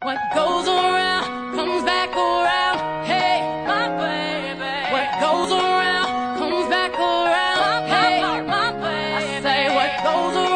What goes around comes back around. Hey, my baby. What goes around comes back around. Hey, my baby. I say what goes around.